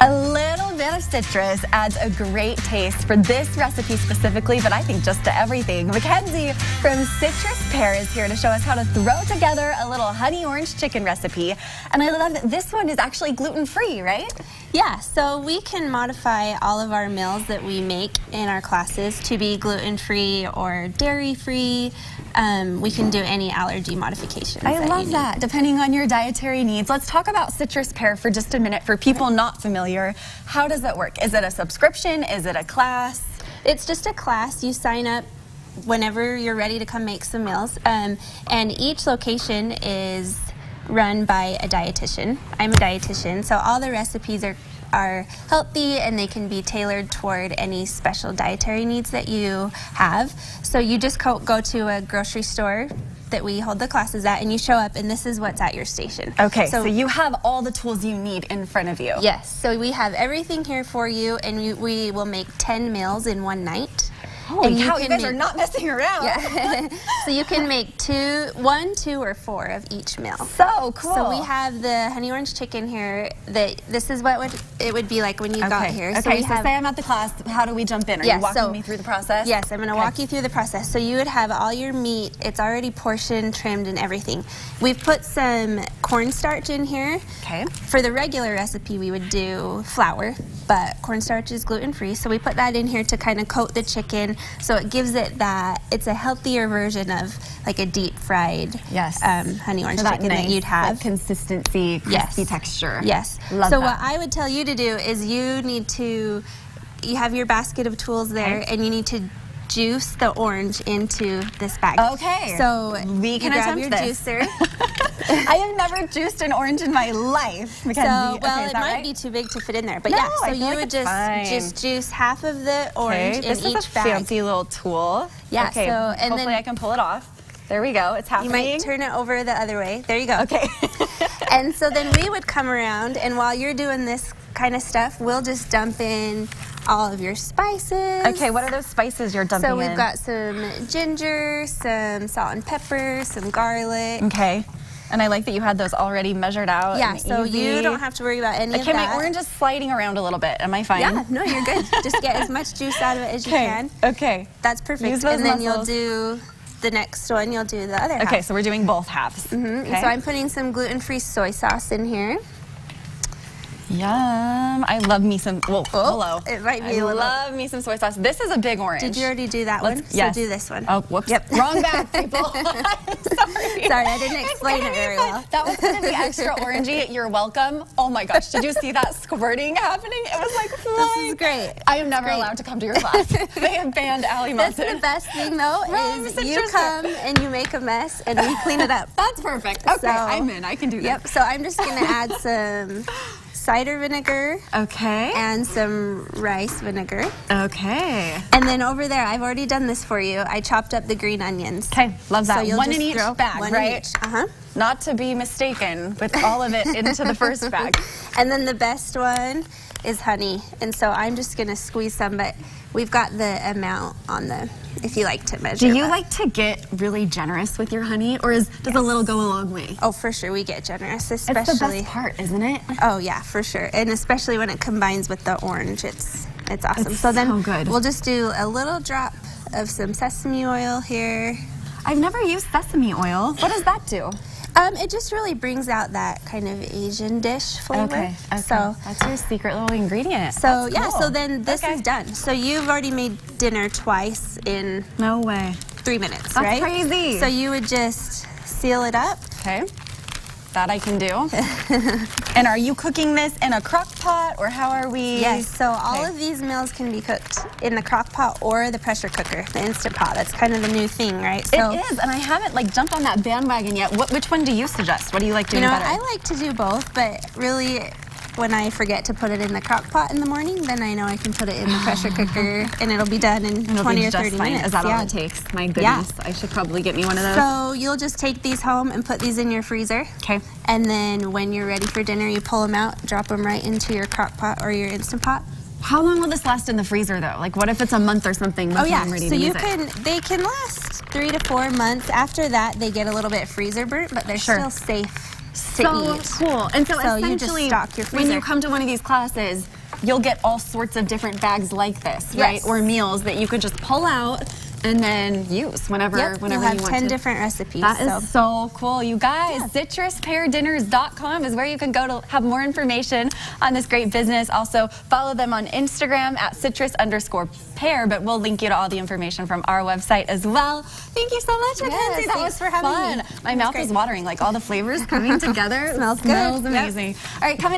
A little bit of citrus adds a great taste for this recipe specifically, but I think just to everything. Mackenzie from Citrus Pear is here to show us how to throw together a little honey orange chicken recipe. And I love that this one is actually gluten-free, right? Yeah, so we can modify all of our meals that we make in our classes to be gluten-free or dairy-free. Um, we can do any allergy modifications. I that love that, depending on your dietary needs. Let's talk about Citrus Pear for just a minute for people not familiar. How does it work? Is it a subscription? Is it a class? It's just a class. You sign up whenever you're ready to come make some meals. Um, and each location is run by a dietitian. I'm a dietitian, so all the recipes are are healthy and they can be tailored toward any special dietary needs that you have. So you just go, go to a grocery store that we hold the classes at and you show up and this is what's at your station. Okay, so, so you have all the tools you need in front of you. Yes, so we have everything here for you and we, we will make 10 meals in one night. Holy and cow, you, you guys make, are not messing around. Yeah. so you can make two, one, two, or four of each meal. So cool. So we have the honey orange chicken here. That this is what would it would be like when you okay. got here. Okay, so, so have, say I'm at the class. How do we jump in? Are you walking so, me through the process? Yes, I'm going to okay. walk you through the process. So you would have all your meat. It's already portioned, trimmed, and everything. We've put some cornstarch in here. Okay. For the regular recipe, we would do flour, but cornstarch is gluten free. So we put that in here to kind of coat the chicken so it gives it that, it's a healthier version of like a deep fried yes. um, honey orange so chicken that, nice, that you'd have. That consistency, crispy yes. texture. Yes. Love so that. what I would tell you to do is you need to, you have your basket of tools there okay. and you need to juice the orange into this bag. Okay. So we can grab your this. juicer. I have never juiced an orange in my life. So, well, okay, it might right? be too big to fit in there. But no, yeah, so you like would just fine. just juice half of the orange okay, in this each is a bag. fancy little tool. Yeah, okay, so and hopefully then I can pull it off. There we go. It's happening. You might turn it over the other way. There you go. Okay. and so then we would come around, and while you're doing this kind of stuff, we'll just dump in all of your spices. Okay, what are those spices you're dumping in? So we've in? got some ginger, some salt and pepper, some garlic. Okay. And I like that you had those already measured out. Yeah, so easy. you don't have to worry about any okay, of that. Okay, my orange is sliding around a little bit. Am I fine? Yeah, no, you're good. Just get as much juice out of it as you can. Okay. That's perfect. Use those and then muscles. you'll do the next one, you'll do the other half. Okay, so we're doing both halves. Mm -hmm. okay. So I'm putting some gluten-free soy sauce in here. Yum. I love me some, whoa, oh, hello. It might be I a little. love me some soy sauce. This is a big orange. Did you already do that Let's, one? Yes. So do this one. Oh, whoops. Yep. Wrong bag, people. Sorry. Sorry, I didn't explain it very well. That was going to be extra orangey. You're welcome. Oh my gosh, did you see that squirting happening? It was like flying. This is great. I am never allowed to come to your class. they have banned Allie That's Munson. the best thing though, From is you come and you make a mess and we clean it up. That's perfect. Okay, So- I'm in. I can do that. Yep, so I'm just gonna add some cider vinegar Okay. and some rice vinegar. Okay. And then over there, I've already done this for you. I chopped up the green onions. Okay, love that. So one in each bag, one right? Uh-huh. Not to be mistaken with all of it into the first bag. And then the best one is honey. And so I'm just gonna squeeze some, but we've got the amount on the, if you like to measure. Do you that. like to get really generous with your honey, or is, does a little go a long way? Oh, for sure, we get generous, especially. It's especially. the best part, isn't it? Oh yeah, for sure, and especially when it combines with the orange, it's it's awesome. It's so then so good. we'll just do a little drop of some sesame oil here. I've never used sesame oil. What does that do? Um, it just really brings out that kind of Asian dish flavor. Okay, okay. So that's your secret little ingredient. so That's yeah, so then this Okay. is done. So you've already made dinner twice in No way. three minutes, That's right? crazy. So you would just seal it up. Okay. That I can do. and are you cooking this in a crock pot or how are we? Yes, so all Okay. of these meals can be cooked in the crock pot or the pressure cooker, the Instant Pot. That's kind of the new thing, right? So, it is, and I haven't like jumped on that bandwagon yet. What, which one do you suggest? What do you like You doing know, better? I like to do both, but really, when I forget to put it in the crock pot in the morning, then I know I can put it in the pressure cooker and it'll be done in It'll 20 or 30 fine. minutes. Is that yeah. all it takes? My goodness, yeah. I should probably get me one of those. So you'll just take these home and put these in your freezer. okay. And then when you're ready for dinner, you pull them out, drop them right into your crock pot or your Instant Pot. How long will this last in the freezer though? Like what if it's a month or something Oh yeah, so you use it? can, they can last three to four months. After that, they get a little bit freezer burnt, but they're Sure. still safe so eat. cool. And so, So you just essentially, stock your when you come to one of these classes, you'll get all sorts of different bags like this, right? Or meals that you could just pull out and then use whenever, Yep, whenever have you want 10 different recipes. That is so. so cool. You guys, citruspeardinners.com is where you can go to have more information on this great business. Also, follow them on Instagram at citrus underscore pear, but we'll link you to all the information from our website as well. Thank you so much, Mackenzie. that thanks was for having fun. me. My mouth great. is watering, like all the flavors coming together. Smells good. Smells Yep. amazing. All right, coming